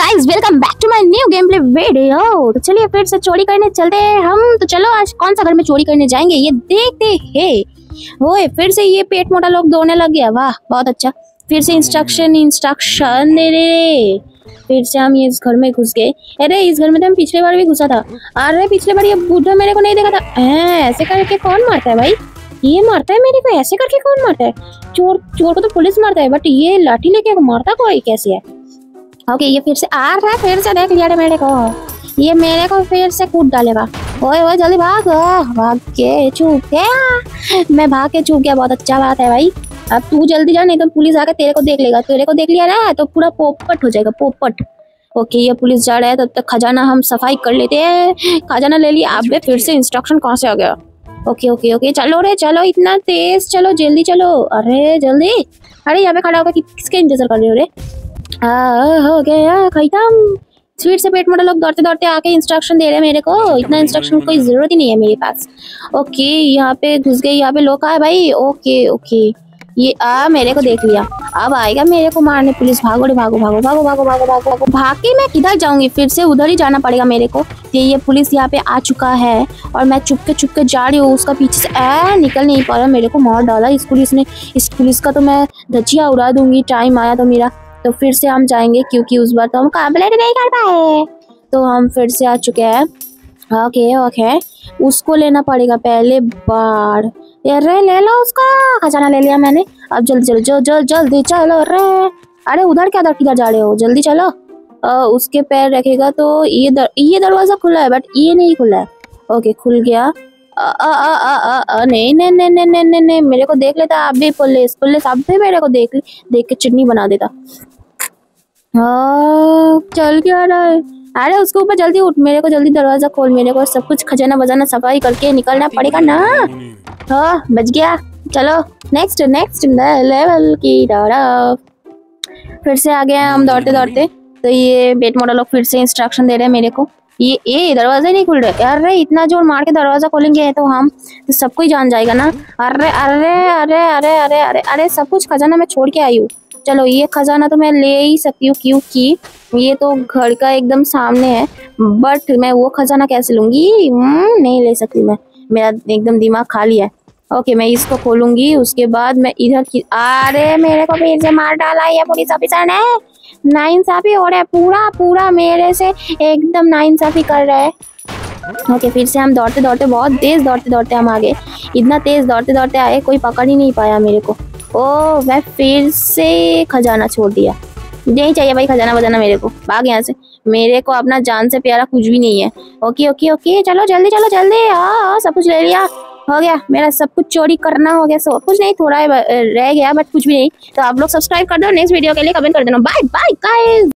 Guys welcome back to my new gameplay video तो चलिए फिर से चोरी करने चलते हैं हम। तो चलो आज कौन सा घर में चोरी करने जाएँगे, ये देखते हैं। ओए, फिर से ये पेट मोटा लोग दौड़ने लग गया। वाह, बहुत अच्छा। फिर से इंस्ट्रक्शन इंस्ट्रक्शन दे रहे फिर से हम ये इस घर में घुस गए। अरे, इस घर में तो हम पिछले बार भी घुसा था। अरे, पिछले बार ये बूढ़ा मेरे को नहीं देखा था। ऐसे करके कौन मारता है भाई? ये मारता है मेरे को, ऐसे करके कौन मारता है? चोर चोर को तो पुलिस मारता है बट ये लाठी लेके मारता कोई? कैसे है? ओके, ये फिर से आ रहा है, फिर से देख लिया मेरे को। ये मेरे को फिर से कूद डालेगा। ओए ओए, जल्दी भाग। भाग के चूक गया। मैं भाग के चूक गया, बहुत अच्छा बात है भाई। अब तू जल्दी जा, नहीं तो पुलिस आकर तेरे को देख लेगा। तेरे को देख लिया ना तो पूरा पोपट हो जाएगा, पोपट। ओके, ये पुलिस जा रहा है, तब तक खजाना हम सफ़ाई कर लेते हैं। खजाना ले लिया, अब फिर से इंस्ट्रक्शन कहाँ से आ गया? ओके ओके ओके, चलो रे, चलो, इतना तेज, चलो, जल्दी चलो। अरे, जल्दी। अरे, यहाँ पे खड़ा होकर किसके इंतज़ार कर रहे हो रे? हो गया खत्म। स्पीड से पेट मोटा लोग दौड़ते दौड़ते आके इंस्ट्रक्शन दे रहे हैं मेरे को। इतना इंस्ट्रक्शन कोई ज़रूरत ही नहीं है मेरे पास। ओके यहाँ पे घुस गए यहाँ पे लोग आए भाई। Okay okay. ये आ मेरे को देख लिया। अब आएगा मेरे को मारने। पुलिस भागो रे भागो भागो भागो भागो भागो भागो भागो। भाग के मैं किधर जाऊँगी? फिर से उधर ही जाना पड़ेगा मेरे को। ये ये पुलिस यहाँ पे आ चुका है और मैं चुपके चुपके जा रही हूँ। उसका पीछे से ए निकल नहीं पा रहा। मेरे को मार डाला। इस पुलिस ने इस पुलिस का तो मैं धचिया उड़ा दूँगी। टाइम आया तो मेरा। तो फिर से हम जाएँगे क्योंकि उस बार तो हम कंप्लेंट नहीं कर पाए तो हम फिर से आ चुके हैं। Okay okay. उसको लेना पड़ेगा पहले बार अरे ले लो उसका। खजाना ले लिया मैंने। अब जल्दी जल्दी जो जल जल्दी चलो रे। अरे उधर क्या किधर जा रहे हो? जल्दी चलो। अ, उसके पैर रखेगा तो ये दर, ये दरवाज़ा खुला है बट ये नहीं खुला है। ओके खुल गया। नहीं नहीं नहीं नहीं नहीं नहीं नहीं मेरे को देख लेता आप भी पुलिस पुलिस आप भी मेरे को देख देख के चटनी बना देता। हाँ चल क्या रहा है अरे उसके ऊपर जल्दी उठ मेरे को जल्दी दरवाज़ा खोल मेरे को सब कुछ खजाना बजाना सफ़ाई करके निकलना पड़ेगा ना। हाँ बच गया। चलो नेक्स्ट नेक्स्ट लेवल की तरफ़। फिर से आ गए हम दौड़ते दौड़ते तो ये बेट मोटा लोग फिर से इंस्ट्रक्शन दे रहे हैं मेरे को। ये ए दरवाज़ा ही नहीं खुल रहा। है अरे इतना ज़ोर मार के दरवाज़ा खोलेंगे तो हम तो सब कोई जान जाएगा ना। अरे अरे अरे अरे अरे अरे अरे सब कुछ खजाना मैं छोड़ के आई हूँ। चलो ये खजाना तो मैं ले ही सकती हूँ क्योंकि ये तो घर का एकदम सामने है। बट मैं वो खजाना कैसे लूँगी? हम्म, नहीं ले सकती मैं। मेरा एकदम दिमाग खाली है। ओके मैं इसको खोलूँगी उसके बाद मैं इधर की अरे मेरे को फिर से मार डाला ये पुलिस ऑफिसर ने। नाइंसाफी हो रहा है, पूरा पूरा मेरे से एकदम नाइंसाफी कर रहा है। ओके, फिर से हम दौड़ते दौड़ते, बहुत तेज दौड़ते दौड़ते हम आगे। इतना तेज दौड़ते दौड़ते आए, कोई पकड़ ही नहीं पाया मेरे को। ओ, मैं फिर से खजाना छोड़ दिया। नहीं चाहिए भाई, खजाना बजाना मेरे को। भाग यहाँ से। मेरे को अपना जान से प्यारा कुछ भी नहीं है। ओके ओके ओके, चलो जल्दी चलो जल्दी। हाँ सब कुछ ले लिया। हो गया, मेरा सब कुछ चोरी करना हो गया, सब कुछ नहीं, थोड़ा रह गया बट कुछ भी नहीं। तो आप लोग सब्सक्राइब कर दो नेक्स्ट वीडियो के लिए कमेंट कर देना। Bye bye guys